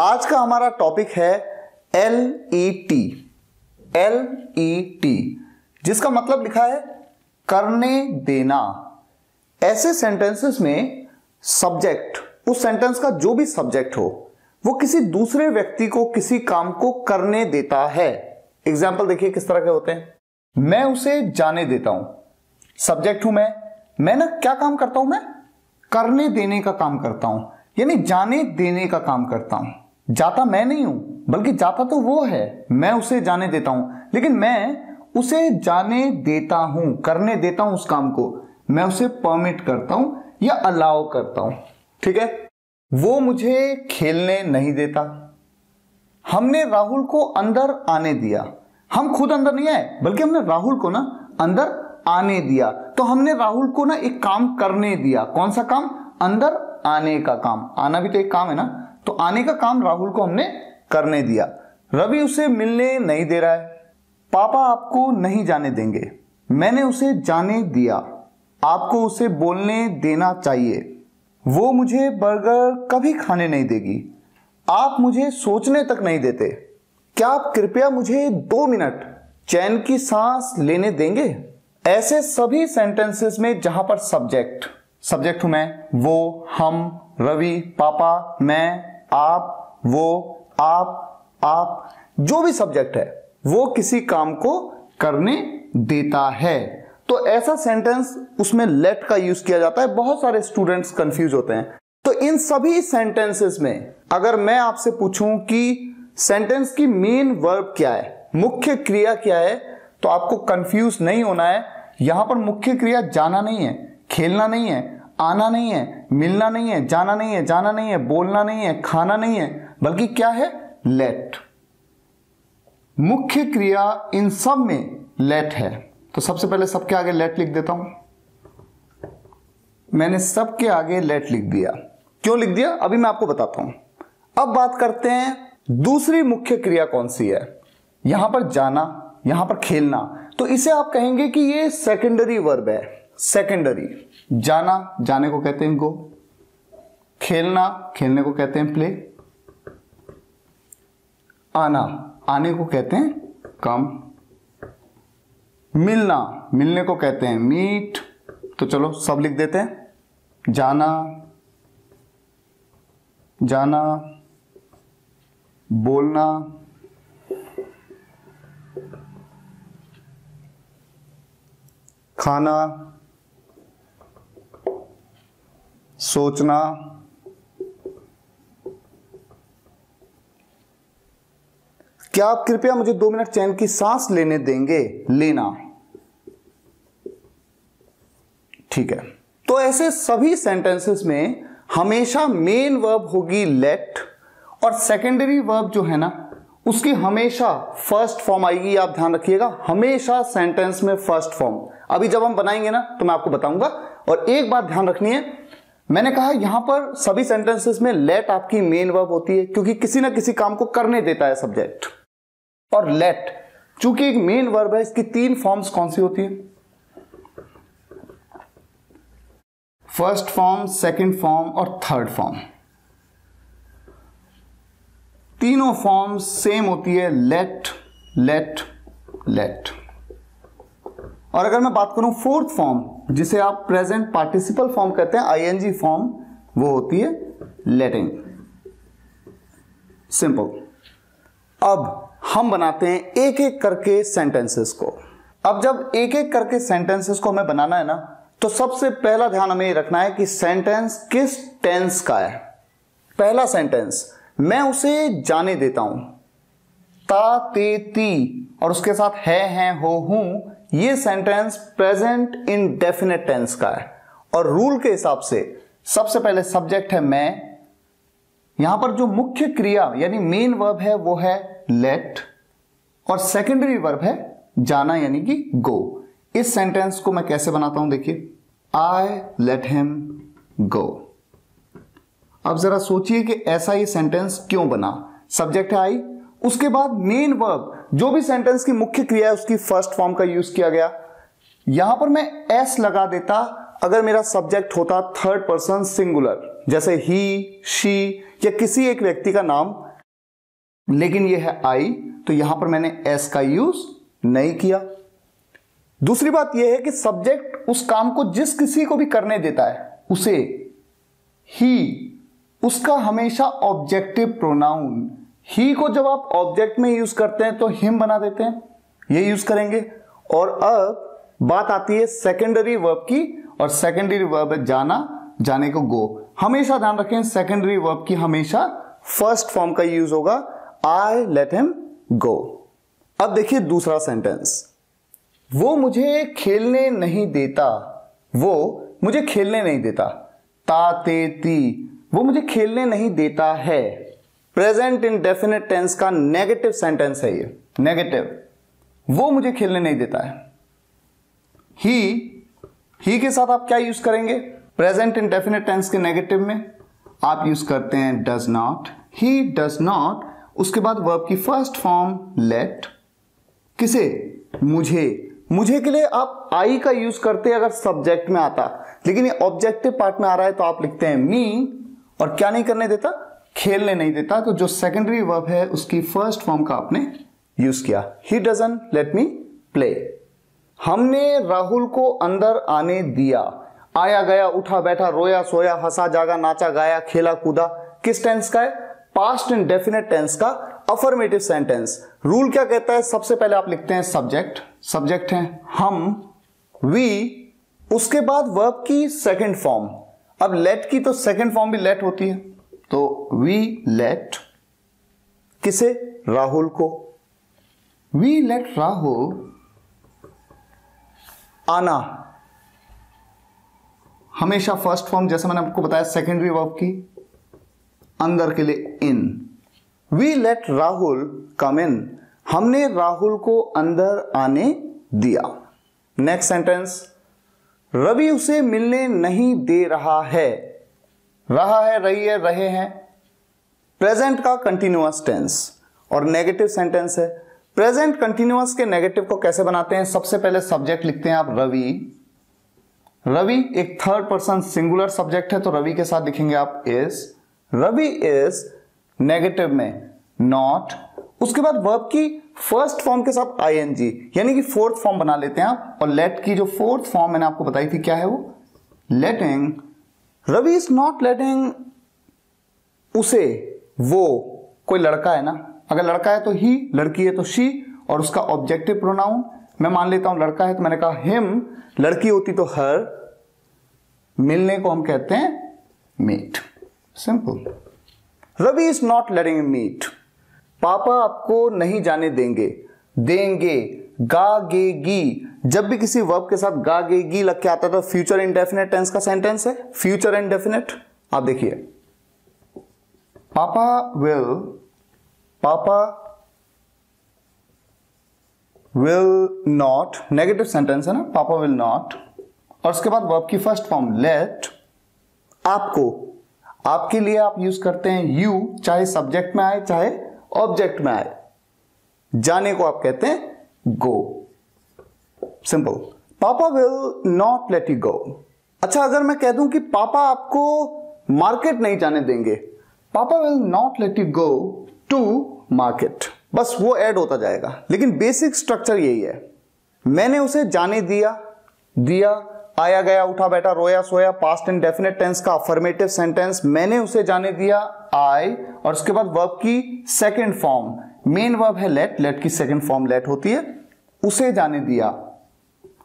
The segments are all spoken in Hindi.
आज का हमारा टॉपिक है L E T L E T जिसका मतलब लिखा है करने देना। ऐसे सेंटेंसेस में सब्जेक्ट उस सेंटेंस का जो भी सब्जेक्ट हो, वो किसी दूसरे व्यक्ति को, किसी काम को करने देता है। एग्ज़ाम्पल देखिए किस तरह के होते हैं। मैं उसे जाने देता हूँ। सब्जेक्ट हूँ मैं। मैं ना क्या काम करता हूँ मैं? करने देने का काम करता हूँ। यानी जाने देने का काम करता हूँ। जाता मैं नहीं हूँ, बल्कि जाता तो वो है, मैं उसे जाने देता हूँ। लेकिन मैं उसे जाने देता हूँ, करने देता हूँ उस काम को। मैं उसे परमिट करता हूँ या अलाउ करता हूँ। ठीक है? वो मुझे खेलने नहीं देता। हमने राहुल को अंदर आने दिया। हम खुद अंदर नहीं आए, बल्कि हमने राहुल को ना अंदर आने दिया। तो हमने राहुल को ना एक काम करने दिया। कौन सा काम? अंदर आने का काम। आना भी तो एक काम है ना। तो आने का काम राहुल को हमने करने दिया। रवि उसे मिलने नहीं दे रहा है। पापा आपको नहीं जाने देंगे। मैंने उसे जाने दिया। आपको उसे बोलने देना चाहिए। वो मुझे बर्गर कभी खाने नहीं देगी। आप मुझे सोचने तक नहीं देते। क्या आप कृपया मुझे दो मिनट चैन की सांस लेने देंगे? ऐसे सभी सेंटेंसेस में जहाँ पर सब्जेक्ट सब्जेक्ट हूँ मैं, वो, हम, रवि, पापा, मैं आप, वो, आप आप, जो भी सब्जेक्ट है, वो किसी काम को करने देता है। तो ऐसा सेंटेंस उसमें लेट का यूज़ किया जाता है। बहुत सारे स्टूडेंट्स कंफ्यूज होते हैं। तो इन सभी सेंटेंसेस में अगर मैं आपसे पूछूँ कि सेंटेंस की मेन वर्ब क्या है, मुख्य क्रिया क्या है तो आपको कंफ्यूज नहीं होना है। यहाँ पर मुख्य क्रिया जाना नहीं है, खेलना नहीं है। आना नहीं है, मिलना नहीं है, जाना नहीं है, जाना नहीं है, बोलना नहीं है, खाना नहीं है, बल्कि क्या है? लेट मुख्य क्रिया इन सब में लेट है। तो सबसे पहले सबके आगे लेट लिख देता हूँ। मैंने सबके आगे लेट लिख दिया। क्यों लिख दिया? अभी मैं आपको बताता हूँ। अब बात करते हैं, दूसरी मुख्य क्रिया कौन सी है? यहाँ पर जाना, यहाँ पर खेलना। तो इसे आप कहेंगे कि ये सेकेंडरी वर्ब है। सेकेंडरी जाना, जाने को कहते हैं गो खेलना, खेलने को कहते हैं प्ले आना, आने को कहते हैं कम. मिलना, मिलने को कहते हैं मीट तो चलो, सब लिख देते हैं. जाना जाना, बोलना. खाना सोचना, क्या आप कृपया मुझे दो मिनट चैन की सांस लेने देंगे? लेना। ठीक है। तो ऐसे सभी सेंटेंसेस में हमेशा मेन वर्ब होगी लेट और सेकेंडरी वर्ब जो है ना, उसकी हमेशा फ़र्स्ट फॉर्म आएगी। आप ध्यान रखिएगा, हमेशा सेंटेंस में फ़र्स्ट फॉर्म अभी जब हम बनाएँगे ना तो मैं आपको बताऊँगा। और एक बात ध्यान रखनी है मैंने कहा, यहाँ पर सभी सेंटेंसेस में लेट आपकी मेन वर्ब होती है, क्योंकि किसी ना किसी काम को करने देता है सब्जेक्ट और लेट चूँकि एक मेन वर्ब है, इसकी तीन फॉर्म्स कौन सी होती है? फ़र्स्ट फॉर्म सेकंड फॉर्म और थर्ड फॉर्म तीनों फॉर्म सेम होती है लेट लेट लेट और अगर मैं बात करूँ फोर्थ फॉर्म जिसे आप प्रेजेंट पार्टिसिपल फॉर्म कहते हैं आईएनजी फॉर्म वो होती है लेटिंग सिंपल अब हम बनाते हैं एक एक करके सेंटेंसेस को. अब जब एक एक करके सेंटेंसेस को हमें बनाना है ना तो सबसे पहला ध्यान हमें रखना है कि सेंटेंस किस टेंस का है. पहला सेंटेंस मैं उसे जाने देता हूँ. ता, ते, ती, और उसके साथ है, हैं, हो, हूँ ये sentence present indefinite tense का है। और रूल के हिसाब से सबसे पहले सब्जेक्ट है मैं। यहाँ पर जो मुख्य क्रिया, यानी मेन वर्ब है, वो है लेट और सेकेंडरी वर्ब है जाना, यानी कि गो इस सेंटेंस को मैं कैसे बनाता हूँ, देखिए। आई लेट हिम गो अब जरा सोचिए कि ऐसा ही सेंटेंस क्यों बना। सब्जेक्ट है आई उसके बाद मेन वर्ब जो भी सेंटेंस की मुख्य क्रिया है, उसकी फ़र्स्ट फॉर्म का यूज़ किया गया। यहाँ पर मैं एस लगा देता, अगर मेरा सब्जेक्ट होता थर्ड पर्सन सिंगुलर जैसे ही शी या किसी एक व्यक्ति का नाम। लेकिन यह है आई तो यहाँ पर मैंने एस का यूज़ नहीं किया। दूसरी बात यह है कि सब्जेक्ट उस काम को जिस किसी को भी करने देता है, उसे ही उसका हमेशा ऑब्जेक्टिव प्रोनाउन ही को जब आप ऑब्जेक्ट में यूज़ करते हैं तो हिम बना देते हैं, ये यूज़ करेंगे। और अब बात आती है सेकेंडरी वर्ब की, और सेकेंडरी वर्ब है जाना, जाने को गो हमेशा ध्यान रखें सेकेंडरी वर्ब की हमेशा फ़र्स्ट फॉर्म का यूज़ होगा। आई लेट हिम गो अब देखिए दूसरा सेंटेंस वो मुझे खेलने नहीं देता। वो मुझे खेलने नहीं देता। ता, ते, ती। वो मुझे खेलने नहीं देता है। प्रेजेंट इन डेफिनेट टेंस का नेगेटिव सेंटेंस है ये। नेगेटिव। वो मुझे खेलने नहीं देता है। ही ही के साथ आप क्या यूज़ करेंगे? प्रेजेंट इन डेफिनेट टेंस के नेगेटिव में आप यूज़ करते हैं does not he does not उसके बाद वर्ब की फ़र्स्ट फॉर्म लेट किसे? मुझे। मुझे के लिए आप आई का यूज़ करते हैं अगर सब्जेक्ट में आता। लेकिन ये ऑब्जेक्टिव पार्ट में आ रहा है तो आप लिखते हैं मी और क्या नहीं करने देता? खेलने नहीं देता तो जो सेकेंडरी वर्ब है, उसकी फ़र्स्ट फॉर्म का आपने यूज़ किया। He doesn't let me play हमने राहुल को अंदर आने दिया। आया गया, उठा बैठा, रोया, सोया, हंसा, जागा, नाचा, गाया, खेला, कूदा। किस टेंस का है? पास्ट एंड डेफिनेट टेंस का अफर्मेटिव सेंटेंस रूल क्या कहता है? सबसे पहले आप लिखते हैं सब्जेक्ट सब्जेक्ट है हम वी उसके बाद वर्ब की सेकंड फॉर्म अब लेट की तो सेकंड फॉर्म भी लेट होती है। तो वी लेट किसे? राहुल को। वी लेट राहुल आना। हमेशा फ़र्स्ट फॉर्म जैसे मैंने आपको बताया सेकेंडरी वर्ब की, अंदर के लिए in we let Rahul come in हमने राहुल को अंदर आने दिया। नेक्स्ट सेंटेंस रवि उसे मिलने नहीं दे रहा है। रहा है, रही है, रहे हैं। प्रेजेंट का कंटिन्यूअस टेंस और नेगेटिव सेंटेंस है। प्रेजेंट कंटिन्यूअस के नेगेटिव को कैसे बनाते हैं? सबसे पहले सब्जेक्ट लिखते हैं आप, रवि। रवि एक थर्ड पर्सन सिंगुलर सब्जेक्ट है तो रवि के साथ लिखेंगे आप इज़ रवि इज़ नेगेटिव में नॉट उसके बाद वर्ब की फ़र्स्ट फॉर्म के साथ आई यानी कि फोर्थ फॉर्म बना लेते हैं आप। और लेट की जो फोर्थ फॉर्म मैंने आपको बताई थी, क्या है वो? Letting Ravi is not letting उसे, वो कोई लड़का है ना? अगर लड़का है तो ही लड़की है तो शी और उसका ऑब्जेक्टिव प्रोनाउन मैं मान लेता हूँ लड़का है तो मैंने कहा हिम लड़की होती तो हर मिलने को हम कहते हैं meet simple Ravi is not letting meet पापा आपको नहीं जाने देंगे। देंगे। गागेगी। जब भी किसी वर्ब के साथ गागेगी लग के आता है तो फ्यूचर इंडेफिनेट टेंस का सेंटेंस है। फ्यूचर इंडेफिनेट आप देखिए। पापा विल पापा विल नॉट नेगेटिव सेंटेंस है ना, पापा विल नॉट और उसके बाद वर्ब की फ़र्स्ट फॉर्म लेट आपको, आपके लिए आप यूज़ करते हैं यू चाहे सब्जेक्ट में आए, चाहे ऑब्जेक्ट में आए। जाने को आप कहते हैं गो सिंपल पापा will not let you go अच्छा अगर मैं कह दूँ कि पापा आपको मार्केट नहीं जाने देंगे, पापा will not let you go to market बस वो ऐड होता जाएगा। लेकिन बेसिक स्ट्रक्चर यही है। मैंने उसे जाने दिया दिया, आया गया, उठा बैठा, रोया, सोया पास्ट एंड डेफिनेट टेंस का अफर्मेटिव सेंटेंस मैंने उसे जाने दिया आई और उसके बाद वर्ब की सेकंड फॉर्म मेन वर्ब है लेट लेट की सेकंड फॉर्म लेट होती है, उसे जाने दिया।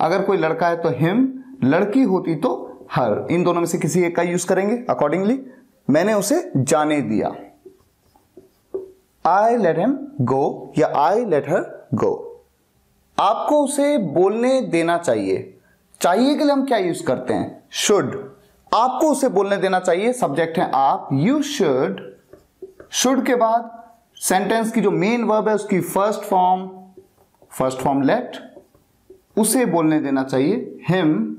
अगर कोई लड़का है तो हिम लड़की होती तो हर इन दोनों में से किसी एक का यूज़ करेंगे अकॉर्डिंगली मैंने उसे जाने दिया। आई लेट हिम गो या आई लेट हर गो आपको उसे बोलने देना चाहिए। चाहिए के लिए हम क्या यूज़ करते हैं? शुड आपको उसे बोलने देना चाहिए। सब्जेक्ट है आप। यू शुड शुड के बाद सेंटेंस की जो मेन वर्ब है, उसकी first form first form let उसे बोलने देना चाहिए हिम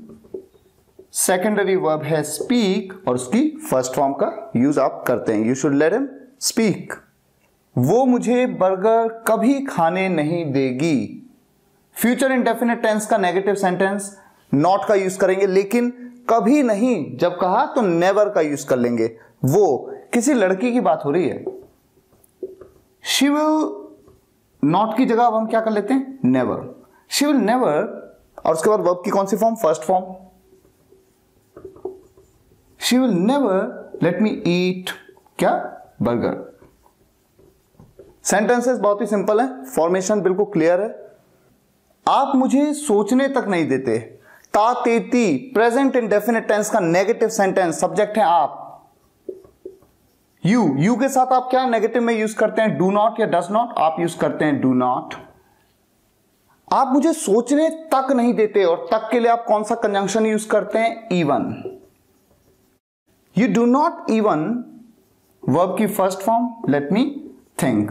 सेकेंडरी वर्ब है स्पीक और उसकी फ़र्स्ट फॉर्म का यूज़ आप करते हैं। You should let him speak वो मुझे बर्गर कभी खाने नहीं देगी। फ्यूचर इंडेफिनेट टेंस का नेगेटिव सेंटेंस नॉट का यूज़ करेंगे, लेकिन कभी नहीं। जब कहा तो नेवर का यूज़ कर लेंगे। वो, किसी लड़की की बात हो रही है? शी विल नॉट की जगह अब हम क्या कर लेते हैं? नेवर शी विल नेवर और उसके बाद वर्ब की कौन सी form first form she will never let me eat क्या? बर्गर सेंटेंसेस बहुत ही सिंपल है. फॉर्मेशन बिल्कुल क्लियर है. आप मुझे सोचने तक नहीं देते. ता तेती प्रेजेंट इंडेफिनेट टेंस का नेगेटिव सेंटेंस सब्जेक्ट है आप. यू यू के साथ आप क्या नेगेटिव में यूज़ करते हैं? डू नॉट या डस नॉट आप यूज़ करते हैं डू नॉट आप मुझे सोचने तक नहीं देते और तक के लिए आप कौन सा कंजंक्शन यूज़ करते हैं? Even you do not even verb की first form let me think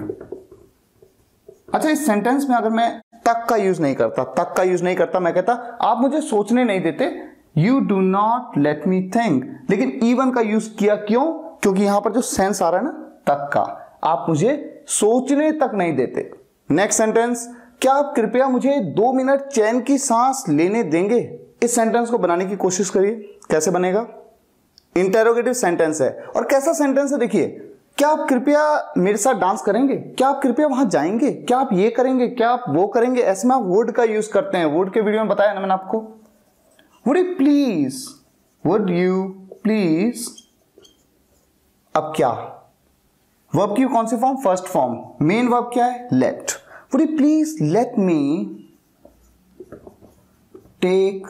अच्छा इस सेंटेंस में अगर मैं तक का यूज़ नहीं करता, तक का यूज़ नहीं करता, मैं कहता, आप मुझे सोचने नहीं देते you do not let me think लेकिन इवन का यूज़ किया क्यों? क्योंकि यहाँ पर जो सेंस आ रहा है ना, तक का। आप मुझे सोचने तक नहीं देते। नेक्स्ट सेंटेंस क्या आप कृपया मुझे दो मिनट चैन की सांस लेने देंगे? इस सेंटेंस को बनाने की कोशिश करिए। कैसे बनेगा? इंटेरोगेटिव सेंटेंस है। और कैसा सेंटेंस है देखिए, क्या आप कृपया मेरे साथ डांस करेंगे? क्या आप कृपया वहाँ जाएँगे? क्या आप ये करेंगे? क्या आप वो करेंगे? ऐसे में आप वुड का यूज़ करते हैं। वुड के वीडियो में बताया ना मैंने आपको। Would you please would you please अब क्या? वर्ब की कौन सी form first form main verb क्या है? Let would please let me take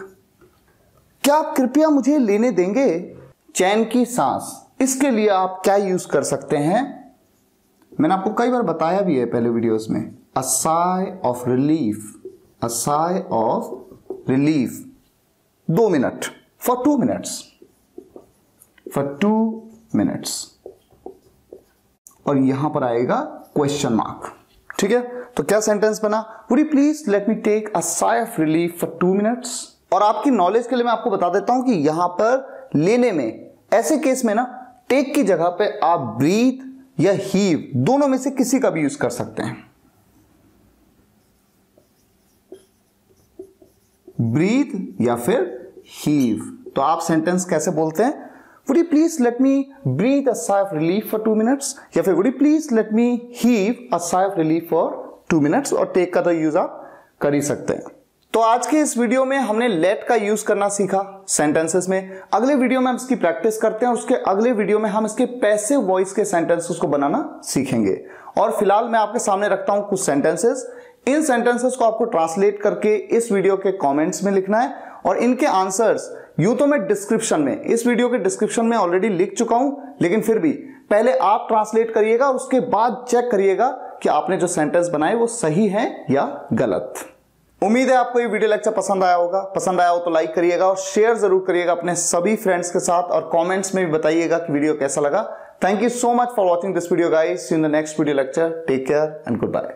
क्या आप कृपया मुझे लेने देंगे? चैन की सांस. इसके लिए आप क्या यूज़ कर सकते हैं? मैंने आपको कई बार बताया भी है पहले वीडियोस में. A sigh of relief a sigh of relief दो minute for two minutes for two minutes और यहाँ पर आएगा क्वेश्चन मार्क ठीक है? तो क्या सेंटेंस बना? Would you please let me take a sigh of relief for two minutes और आपकी नॉलेज के लिए मैं आपको बता देता हूँ कि यहाँ पर लेने में, ऐसे केस में ना टेक की जगह पे आप ब्रीथ या हीव दोनों में से किसी का भी यूज़ कर सकते हैं। ब्रीथ या फिर हीव तो आप सेंटेंस कैसे बोलते हैं? Would you please let me breathe a sigh of relief for two minutes या फिर would you please let me heave a sigh of relief for two minutes और टेक का तो यूज़ आप कर ही सकते हैं। तो आज के इस वीडियो में हमने लेट का यूज़ करना सीखा सेंटेंसेस में। अगले वीडियो में हम इसकी प्रैक्टिस करते हैं और उसके अगले वीडियो में हम इसके पैसे वॉइस के सेंटेंसेस को बनाना सीखेंगे। और फ़िलहाल मैं आपके सामने रखता हूँ कुछ सेंटेंसेस इन सेंटेंसेस को आपको ट्रांसलेट करके इस वीडियो के कमेंट्स में लिखना है और इनके आंसर्स यू तो मैं डिस्क्रिप्शन में, इस वीडियो के डिस्क्रिप्शन में ऑलरेडी लिख चुका हूँ, लेकिन फिर भी, पहले आप ट्रांसलेट करिएगा उसके बाद चेक करिएगा कि आपने जो सेंटेंस बनाए वो सही है या गलत। उम्मीद है आपको ये वीडियो लेक्चर पसंद आया होगा। पसंद आया हो तो लाइक करिएगा और शेयर ज़रूर करिएगा अपने सभी फ्रेंड्स के साथ और कमेंट्स में भी बताइएगा कि वीडियो कैसा लगा। Thank you so much for watching this video guys in the next video lecture take care and goodbye